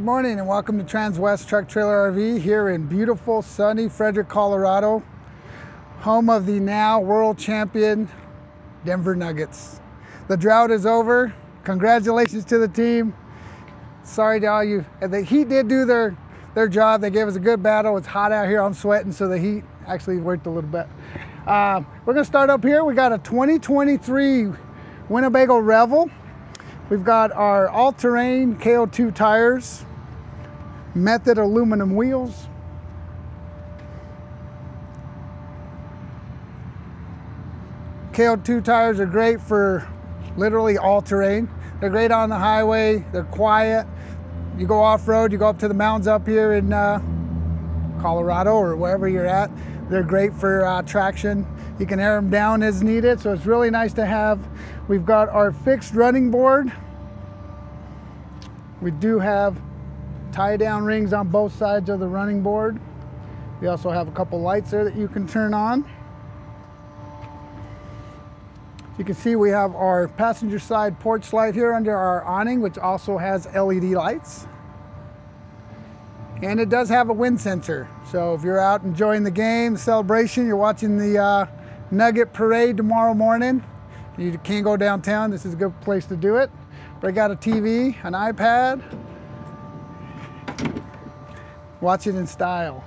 Good morning and welcome to Transwest Truck Trailer RV here in beautiful sunny Frederick, Colorado, home of the now world champion Denver Nuggets. The drought is over. Congratulations to the team. Sorry to all you. The Heat did do their, their job. They gave us a good battle. It's hot out here. I'm sweating, so the Heat actually worked a little bit. Uh, we're going to start up here. We got a 2023 Winnebago Revel. We've got our all-terrain KO2 tires, method aluminum wheels, KO2 tires are great for literally all terrain. They're great on the highway, they're quiet. You go off-road, you go up to the mountains up here in uh, Colorado or wherever you're at. They're great for uh, traction. You can air them down as needed, so it's really nice to have. We've got our fixed running board. We do have tie down rings on both sides of the running board. We also have a couple lights there that you can turn on. You can see we have our passenger side porch light here under our awning, which also has LED lights. And it does have a wind sensor. So if you're out enjoying the game, the celebration, you're watching the uh, Nugget Parade tomorrow morning, you can't go downtown, this is a good place to do it. Break out a TV, an iPad, watch it in style.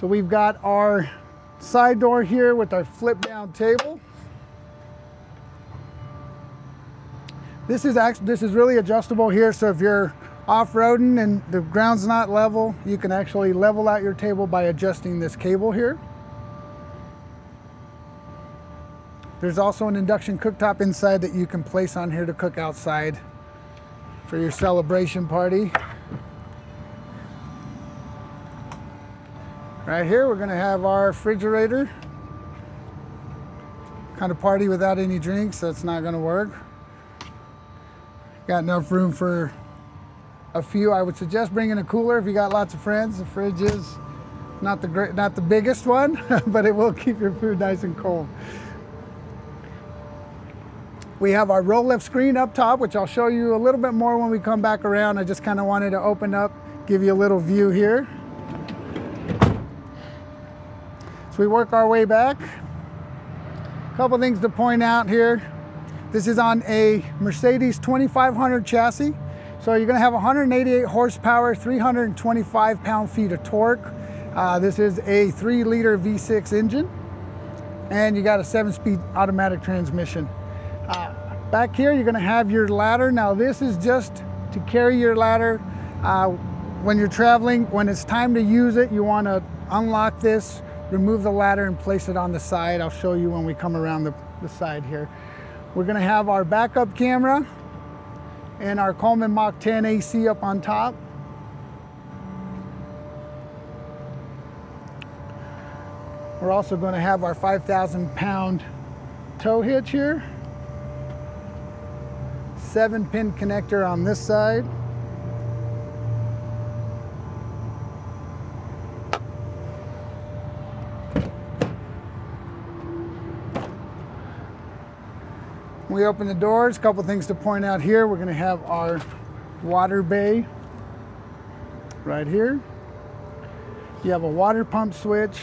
So we've got our side door here with our flip down table. This is actually this is really adjustable here. So if you're off-roading and the ground's not level, you can actually level out your table by adjusting this cable here. There's also an induction cooktop inside that you can place on here to cook outside for your celebration party. Right here, we're gonna have our refrigerator. Kind of party without any drinks, that's not gonna work. Got enough room for a few. I would suggest bringing a cooler if you got lots of friends. The fridge is not the great, not the biggest one, but it will keep your food nice and cold. We have our roll lift screen up top, which I'll show you a little bit more when we come back around. I just kind of wanted to open up, give you a little view here. So we work our way back. A couple things to point out here. This is on a Mercedes 2500 chassis. So you're gonna have 188 horsepower, 325 pound-feet of torque. Uh, this is a three liter V6 engine. And you got a seven speed automatic transmission. Uh, back here, you're gonna have your ladder. Now this is just to carry your ladder. Uh, when you're traveling, when it's time to use it, you wanna unlock this, remove the ladder and place it on the side. I'll show you when we come around the, the side here. We're gonna have our backup camera and our Coleman Mach 10 AC up on top. We're also gonna have our 5,000 pound tow hitch here. Seven pin connector on this side. We open the doors, a couple things to point out here. We're gonna have our water bay right here. You have a water pump switch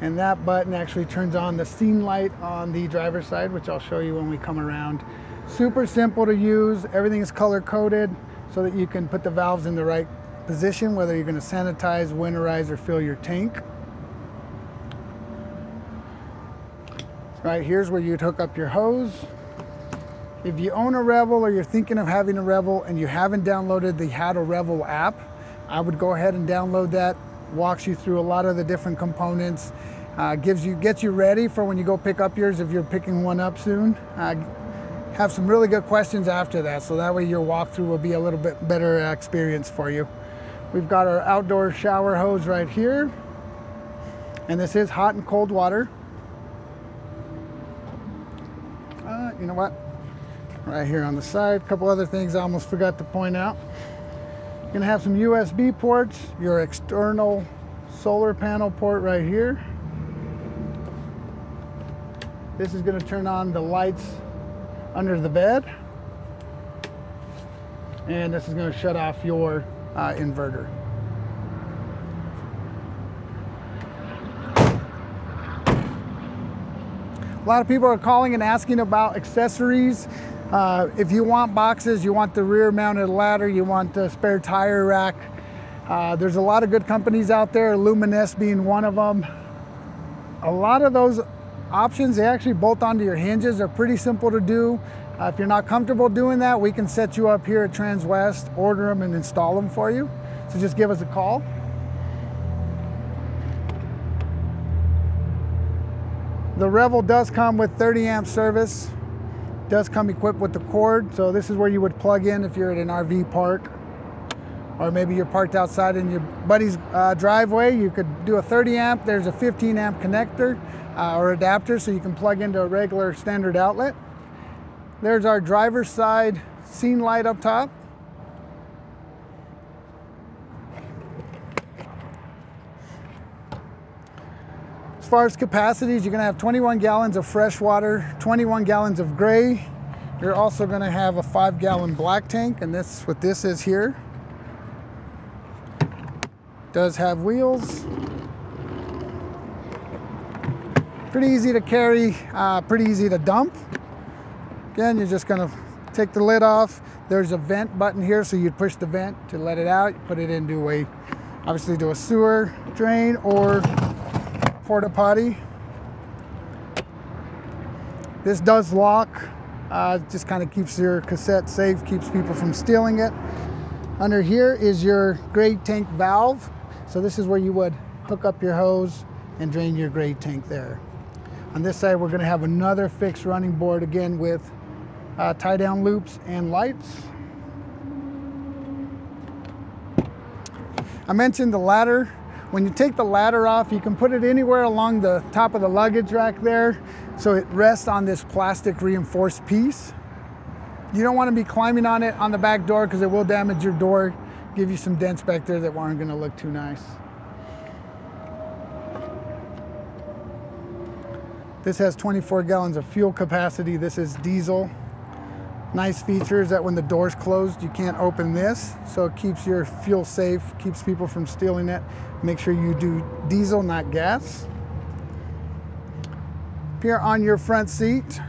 and that button actually turns on the scene light on the driver's side, which I'll show you when we come around. Super simple to use. Everything is color coded so that you can put the valves in the right position, whether you're gonna sanitize, winterize, or fill your tank. Right here's where you'd hook up your hose. If you own a Revel or you're thinking of having a Revel and you haven't downloaded the How to Revel app, I would go ahead and download that. Walks you through a lot of the different components. Uh, gives you gets you ready for when you go pick up yours if you're picking one up soon. Uh, have some really good questions after that, so that way your walkthrough will be a little bit better experience for you. We've got our outdoor shower hose right here, and this is hot and cold water. You know what? Right here on the side, a couple other things I almost forgot to point out. You're gonna have some USB ports, your external solar panel port right here. This is gonna turn on the lights under the bed. and this is going to shut off your uh, inverter. A lot of people are calling and asking about accessories. Uh, if you want boxes, you want the rear mounted ladder, you want the spare tire rack, uh, there's a lot of good companies out there, Aluminess being one of them. A lot of those options, they actually bolt onto your hinges. They're pretty simple to do. Uh, if you're not comfortable doing that, we can set you up here at Transwest, order them and install them for you. So just give us a call. The Revel does come with 30 amp service, does come equipped with the cord. So this is where you would plug in if you're at an RV park or maybe you're parked outside in your buddy's uh, driveway. You could do a 30 amp. There's a 15 amp connector uh, or adapter so you can plug into a regular standard outlet. There's our driver's side scene light up top. As far as capacities, you're gonna have 21 gallons of fresh water, 21 gallons of gray. You're also gonna have a five gallon black tank, and that's what this is here. Does have wheels. Pretty easy to carry, uh, pretty easy to dump. Again, you're just gonna take the lid off. There's a vent button here, so you'd push the vent to let it out. Put it into a, obviously to a sewer drain or porta potty. This does lock, uh, just kind of keeps your cassette safe, keeps people from stealing it. Under here is your gray tank valve. So this is where you would hook up your hose and drain your gray tank there. On this side, we're gonna have another fixed running board again with uh, tie down loops and lights. I mentioned the ladder when you take the ladder off, you can put it anywhere along the top of the luggage rack there, so it rests on this plastic reinforced piece. You don't want to be climbing on it on the back door because it will damage your door, give you some dents back there that aren't going to look too nice. This has 24 gallons of fuel capacity. This is diesel. Nice feature is that when the door's closed, you can't open this. So it keeps your fuel safe, keeps people from stealing it. Make sure you do diesel, not gas. Here on your front seat,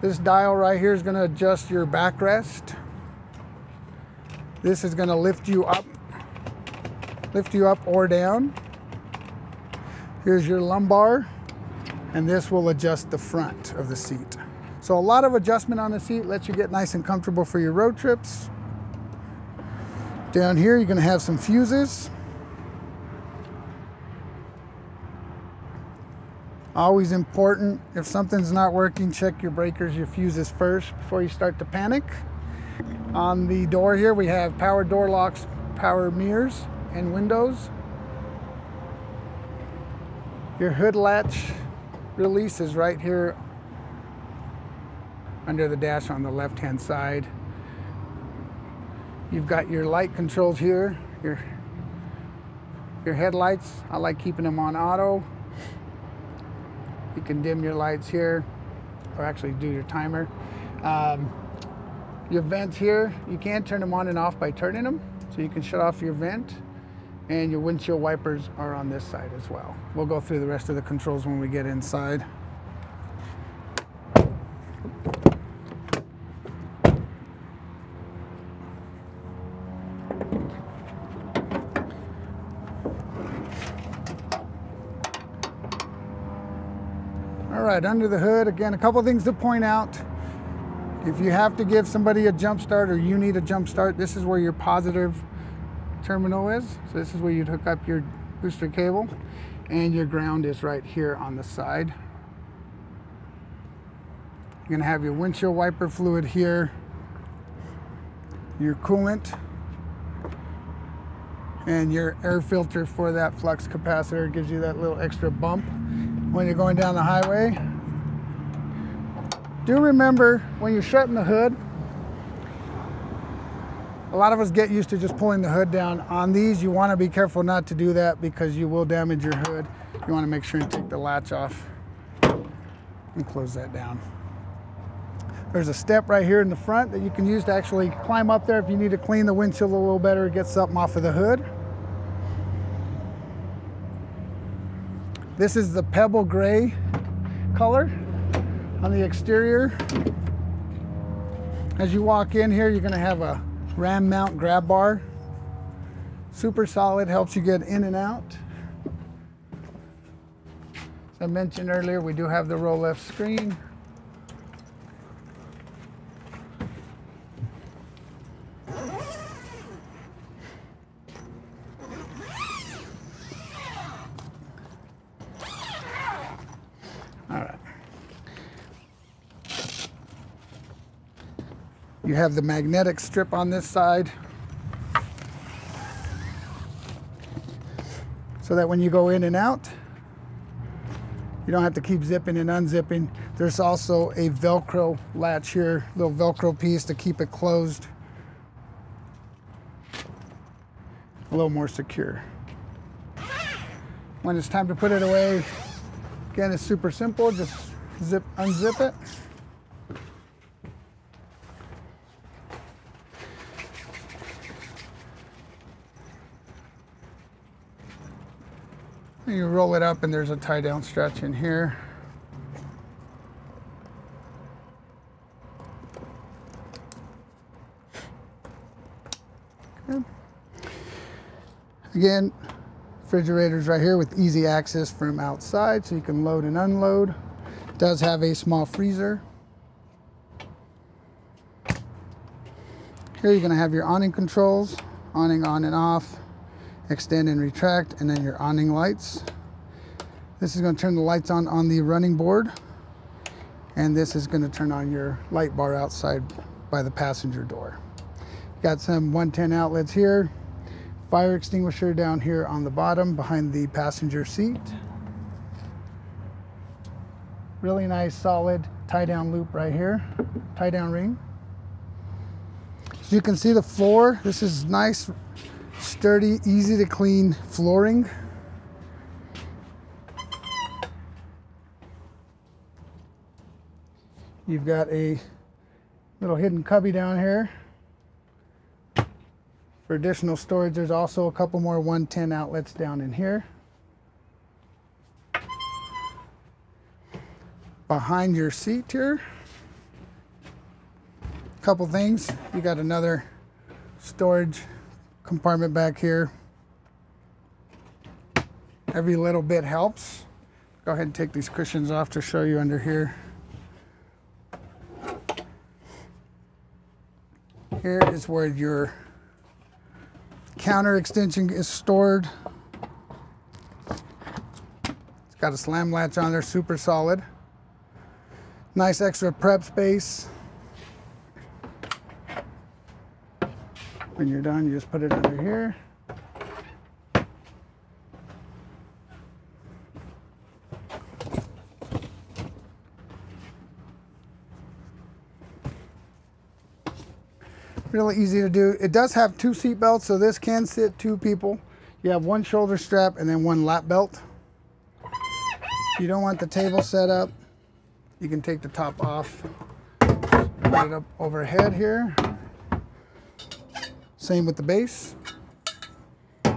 this dial right here is gonna adjust your backrest. This is gonna lift you up, lift you up or down. Here's your lumbar, and this will adjust the front of the seat. So a lot of adjustment on the seat lets you get nice and comfortable for your road trips. Down here, you're gonna have some fuses. Always important, if something's not working, check your breakers, your fuses first before you start to panic. On the door here, we have power door locks, power mirrors, and windows. Your hood latch release is right here under the dash on the left hand side. You've got your light controls here, your, your headlights. I like keeping them on auto. You can dim your lights here, or actually do your timer. Um, your vents here, you can turn them on and off by turning them. So you can shut off your vent and your windshield wipers are on this side as well. We'll go through the rest of the controls when we get inside. Right, under the hood, again, a couple things to point out. If you have to give somebody a jump start or you need a jump start, this is where your positive terminal is. So this is where you'd hook up your booster cable and your ground is right here on the side. You're gonna have your windshield wiper fluid here, your coolant, and your air filter for that flux capacitor gives you that little extra bump when you're going down the highway. Do remember when you're shutting the hood, a lot of us get used to just pulling the hood down. On these, you want to be careful not to do that because you will damage your hood. You want to make sure you take the latch off and close that down. There's a step right here in the front that you can use to actually climb up there if you need to clean the windshield a little better, or get something off of the hood. This is the pebble gray color on the exterior. As you walk in here, you're gonna have a ram mount grab bar. Super solid, helps you get in and out. As I mentioned earlier, we do have the roll left screen. You have the magnetic strip on this side. So that when you go in and out, you don't have to keep zipping and unzipping. There's also a Velcro latch here, little Velcro piece to keep it closed. A little more secure. When it's time to put it away, again, it's super simple. Just zip, unzip it. You roll it up and there's a tie down stretch in here. Again, refrigerators right here with easy access from outside so you can load and unload. It does have a small freezer. Here you're gonna have your awning controls, awning on and off extend and retract, and then your awning lights. This is going to turn the lights on on the running board, and this is going to turn on your light bar outside by the passenger door. Got some 110 outlets here, fire extinguisher down here on the bottom behind the passenger seat. Really nice solid tie down loop right here, tie down ring. As you can see the floor, this is nice sturdy, easy to clean flooring. You've got a little hidden cubby down here. For additional storage, there's also a couple more 110 outlets down in here. Behind your seat here, a couple things. You got another storage compartment back here. Every little bit helps. Go ahead and take these cushions off to show you under here. Here is where your counter extension is stored. It's got a slam latch on there, super solid. Nice extra prep space. When you're done, you just put it under here. Really easy to do. It does have two seat belts, so this can sit two people. You have one shoulder strap and then one lap belt. You don't want the table set up. You can take the top off, put it up overhead here. Same with the base. So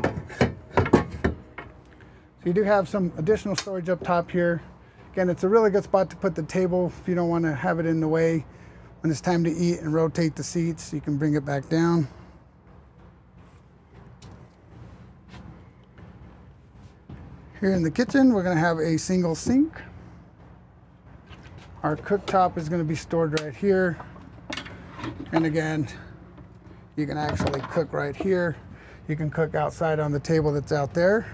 you do have some additional storage up top here. Again, it's a really good spot to put the table if you don't want to have it in the way. When it's time to eat and rotate the seats, you can bring it back down. Here in the kitchen, we're going to have a single sink. Our cooktop is going to be stored right here. And again, you can actually cook right here. You can cook outside on the table that's out there.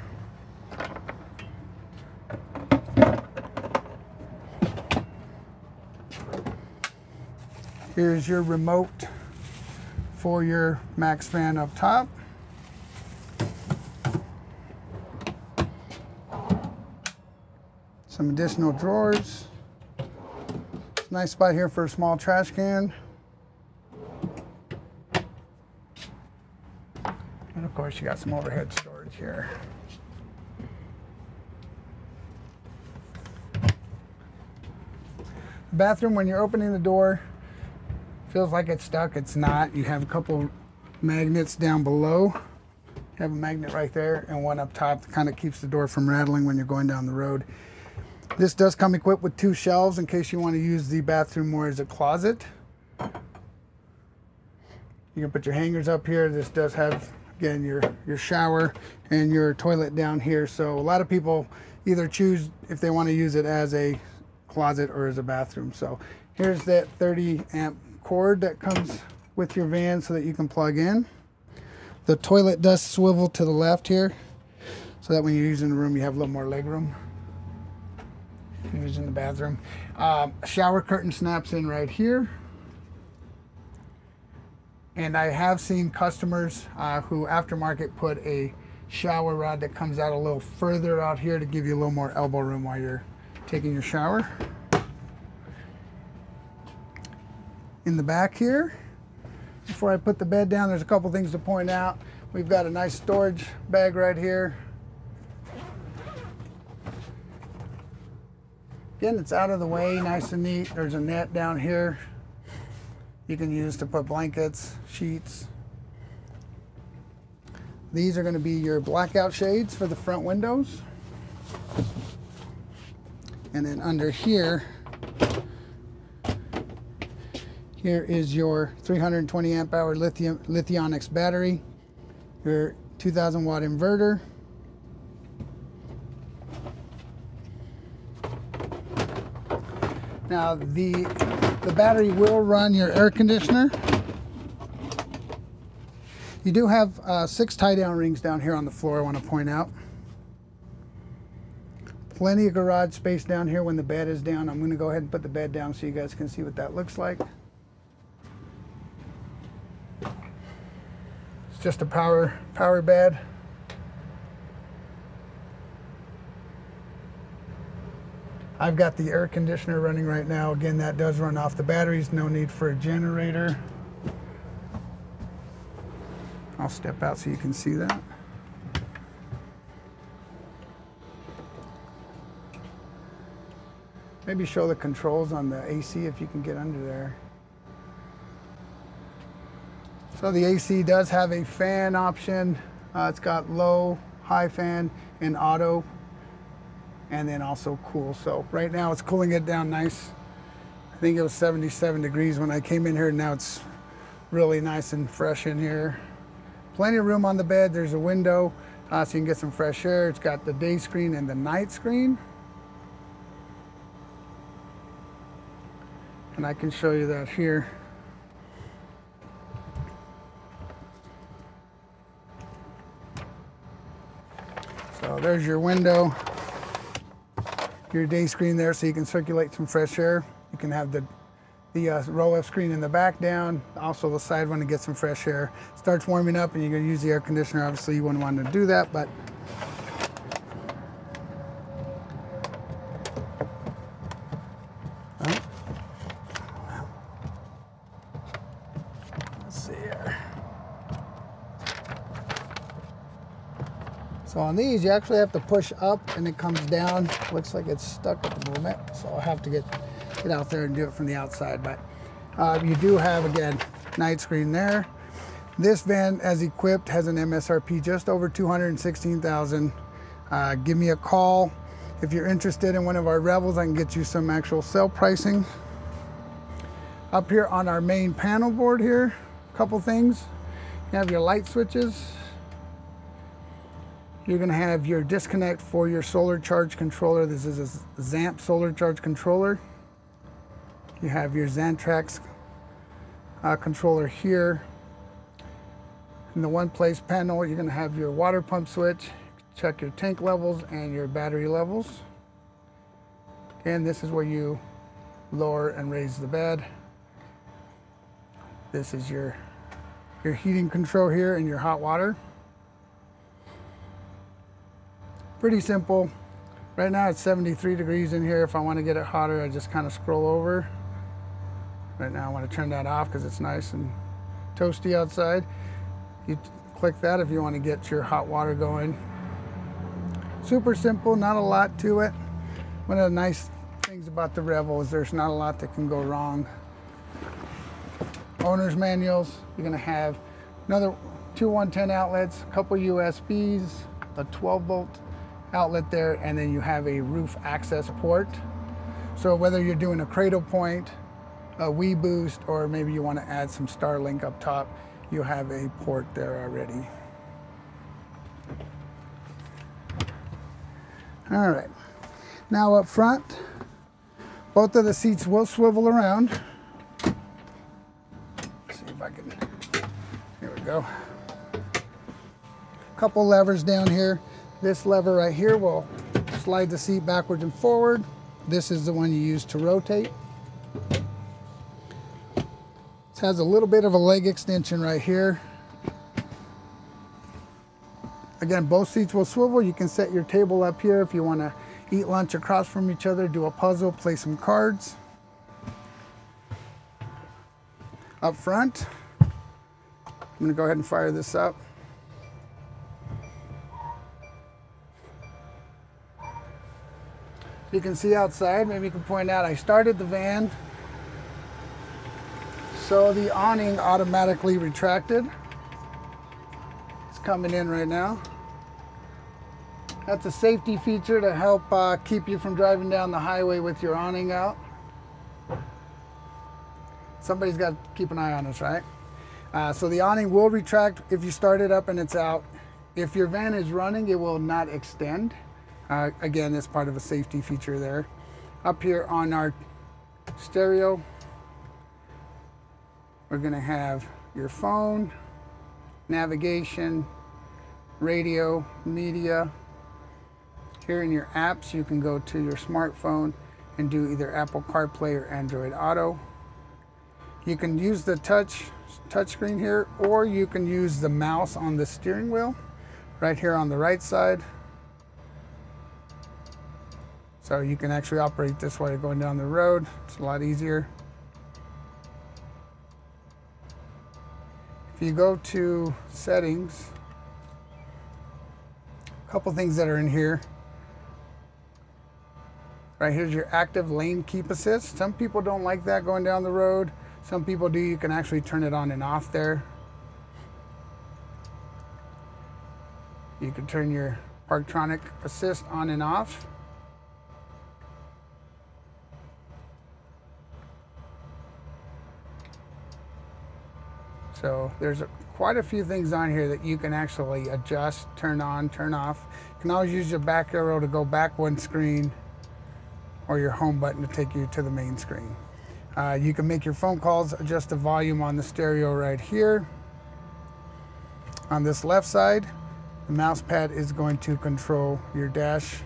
Here's your remote for your MaxxFan up top. Some additional drawers. Nice spot here for a small trash can. And of course, you got some overhead storage here. The bathroom, when you're opening the door, Feels like it's stuck, it's not. You have a couple magnets down below. You have a magnet right there and one up top that kind of keeps the door from rattling when you're going down the road. This does come equipped with two shelves in case you want to use the bathroom more as a closet. You can put your hangers up here. This does have, again, your, your shower and your toilet down here. So a lot of people either choose if they want to use it as a closet or as a bathroom. So here's that 30 amp cord that comes with your van so that you can plug in. The toilet does swivel to the left here so that when you're using the room you have a little more leg room. You're using the bathroom. Um, shower curtain snaps in right here. And I have seen customers uh, who aftermarket put a shower rod that comes out a little further out here to give you a little more elbow room while you're taking your shower. In the back here, before I put the bed down, there's a couple things to point out. We've got a nice storage bag right here. Again, it's out of the way, nice and neat. There's a net down here you can use to put blankets, sheets. These are going to be your blackout shades for the front windows. And then under here, here is your 320 amp hour lithium Lithionics battery, your 2000 watt inverter, Now the, the battery will run your air conditioner. You do have uh, six tie down rings down here on the floor I want to point out. Plenty of garage space down here when the bed is down. I'm going to go ahead and put the bed down so you guys can see what that looks like. Just a power, power bed. I've got the air conditioner running right now. Again, that does run off the batteries. No need for a generator. I'll step out so you can see that. Maybe show the controls on the AC if you can get under there. So the AC does have a fan option. Uh, it's got low, high fan, and auto and then also cool. So right now it's cooling it down nice. I think it was 77 degrees when I came in here. And now it's really nice and fresh in here. Plenty of room on the bed. There's a window uh, so you can get some fresh air. It's got the day screen and the night screen. And I can show you that here. So there's your window your day screen there so you can circulate some fresh air. You can have the, the uh, roll-up screen in the back down, also the side one to get some fresh air. Starts warming up and you're gonna use the air conditioner. Obviously you wouldn't want to do that, but So on these, you actually have to push up and it comes down. Looks like it's stuck at the moment. So I'll have to get, get out there and do it from the outside. But uh, you do have, again, night screen there. This van, as equipped, has an MSRP just over 216,000. Uh, give me a call. If you're interested in one of our Revels, I can get you some actual sale pricing. Up here on our main panel board here, a couple things. You have your light switches, you're gonna have your disconnect for your solar charge controller. This is a ZAMP solar charge controller. You have your Xantrex uh, controller here. In the OnePlace panel, you're gonna have your water pump switch, check your tank levels and your battery levels. And this is where you lower and raise the bed. This is your, your heating control here and your hot water. Pretty simple. Right now it's 73 degrees in here. If I want to get it hotter, I just kind of scroll over. Right now I want to turn that off because it's nice and toasty outside. You click that if you want to get your hot water going. Super simple, not a lot to it. One of the nice things about the Revel is there's not a lot that can go wrong. owner's manuals. You're gonna have another two 110 outlets, a couple USBs, a 12 volt outlet there, and then you have a roof access port. So whether you're doing a Cradlepoint, a WeBoost, or maybe you want to add some Starlink up top, you have a port there already. All right, now up front, both of the seats will swivel around. Let's see if I can, here we go. Couple levers down here. This lever right here will slide the seat backwards and forward. This is the one you use to rotate. This has a little bit of a leg extension right here. Again, both seats will swivel. You can set your table up here if you want to eat lunch across from each other, do a puzzle, play some cards. Up front, I'm going to go ahead and fire this up. You can see outside, maybe you can point out, I started the van so the awning automatically retracted. It's coming in right now. That's a safety feature to help uh, keep you from driving down the highway with your awning out. Somebody's got to keep an eye on us, right? Uh, so the awning will retract if you start it up and it's out. If your van is running, it will not extend. Uh, again, it's part of a safety feature there. Up here on our stereo, we're gonna have your phone, navigation, radio, media. Here in your apps, you can go to your smartphone and do either Apple CarPlay or Android Auto. You can use the touch touchscreen here, or you can use the mouse on the steering wheel, right here on the right side. So you can actually operate this while you're going down the road. It's a lot easier. If you go to settings, a couple things that are in here. Right here's your active lane keep assist. Some people don't like that going down the road. Some people do. You can actually turn it on and off there. You can turn your Parktronic assist on and off. So there's quite a few things on here that you can actually adjust, turn on, turn off. You can always use your back arrow to go back one screen or your home button to take you to the main screen. Uh, you can make your phone calls, adjust the volume on the stereo right here. On this left side, the mouse pad is going to control your dash,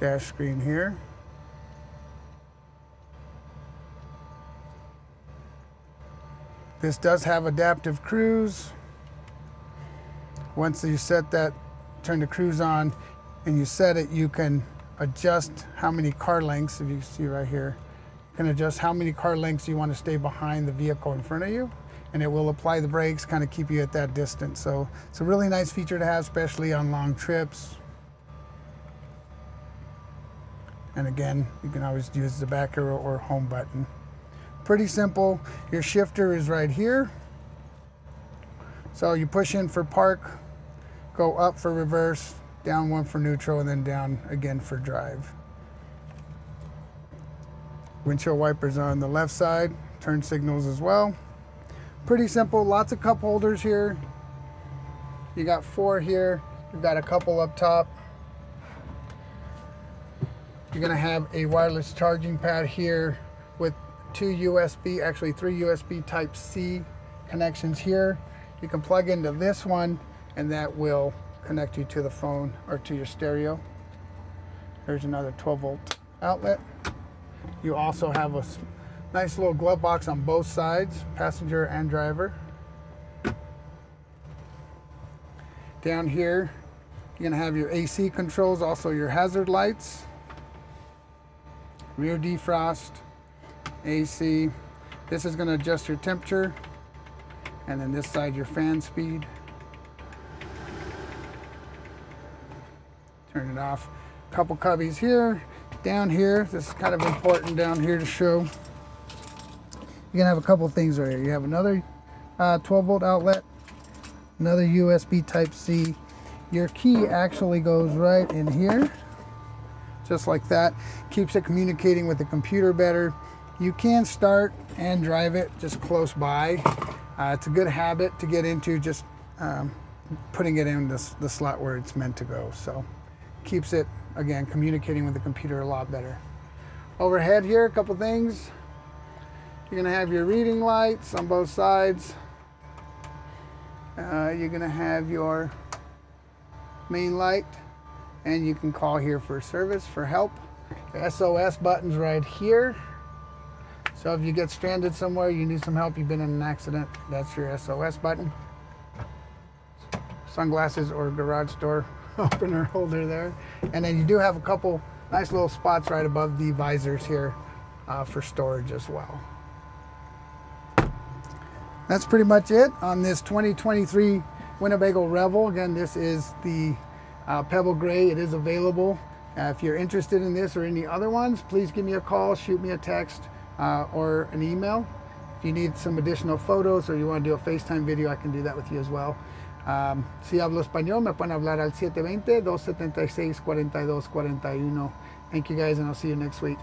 dash screen here. This does have adaptive cruise. Once you set that, turn the cruise on and you set it, you can adjust how many car lengths, if you see right here, you can adjust how many car lengths you want to stay behind the vehicle in front of you and it will apply the brakes, kind of keep you at that distance. So it's a really nice feature to have, especially on long trips. And again, you can always use the back arrow or home button. Pretty simple. Your shifter is right here. So you push in for park, go up for reverse, down one for neutral, and then down again for drive. Windshield wipers are on the left side, turn signals as well. Pretty simple, lots of cup holders here. You got four here, you've got a couple up top. You're gonna have a wireless charging pad here two USB, actually three USB type C connections here. You can plug into this one and that will connect you to the phone or to your stereo. There's another 12 volt outlet. You also have a nice little glove box on both sides, passenger and driver. Down here, you're gonna have your AC controls, also your hazard lights, rear defrost, AC. This is going to adjust your temperature and then this side your fan speed. Turn it off. Couple cubbies here. Down here, this is kind of important down here to show. you're gonna have a couple things right here. You have another uh, 12 volt outlet, another USB type C. Your key actually goes right in here, just like that. Keeps it communicating with the computer better. You can start and drive it just close by. Uh, it's a good habit to get into just um, putting it in this, the slot where it's meant to go. So keeps it, again, communicating with the computer a lot better. Overhead here, a couple things. You're gonna have your reading lights on both sides. Uh, you're gonna have your main light and you can call here for service, for help. The SOS button's right here. So if you get stranded somewhere, you need some help, you've been in an accident, that's your SOS button. Sunglasses or garage door opener holder there. And then you do have a couple nice little spots right above the visors here uh, for storage as well. That's pretty much it on this 2023 Winnebago Revel. Again, this is the uh, Pebble Gray. It is available. Uh, if you're interested in this or any other ones, please give me a call, shoot me a text uh, or an email. If you need some additional photos or you want to do a FaceTime video, I can do that with you as well. Um, si hablo español, me pueden hablar al 720-276-4241. Thank you guys, and I'll see you next week.